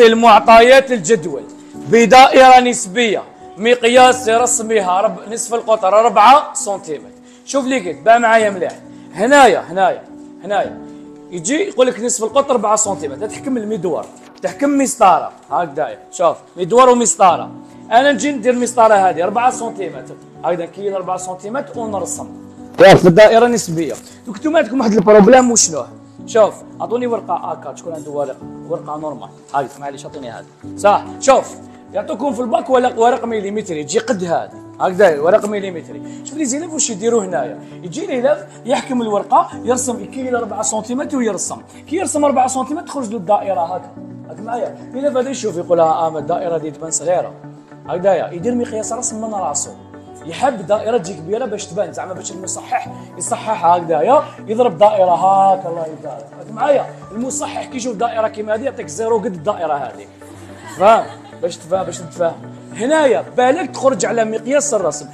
المعطيات الجدول بدائرة نسبية مقياس رسمها رب نصف القطر 4 سنتيمتر. شوف لي كده بقى معايا مليح. هنايا هنايا هنايا. يجي يقول لك نصف القطر 4 سنتيمتر. تحكم المدور تحكم مسطرة. هكذا شوف مدور ومسطرة. أنا نجي ندير المسطره هذه 4 سنتيمتر. هكذا كاين 4 سنتيمتر ونرسم. في الدائره النسبيه دوك أنتم عندكم واحد ال problème؟ وشنو؟ شوف أعطوني ورقة اكا شكون عنده ورقة ورقه normal هاي معليش اعطيني هذه. صح شوف يعطوكم في الباك ورق ورق مليمتري تجي قد هذه. هكذا ورق مليمتري شوف لي زينب واش يديروا هنايا. يجي لي يحكم الورقة يرسم كي 4 سنتيمتر ويرسم. كي يرسم 4 سنتيمتر تخرج له الدائره هكا هاك معايا الا بدا يشوف يقول آه الدائرة دي تبان صغيرة. هكذايا يدير مقياس رسم من راسه. يحب دائرة تجي كبيرة باش تبان. زعما باش المصحح يصححها هكذايا يضرب دائرة هاك الله يبارك. معايا. المصحح كي يشوف دائرة كيما هذه يعطيك زيرو قد الدائرة هذه. فاهم؟ باش تفهم باش تتفاهم هنايا بالك تخرج على مقياس الرسم.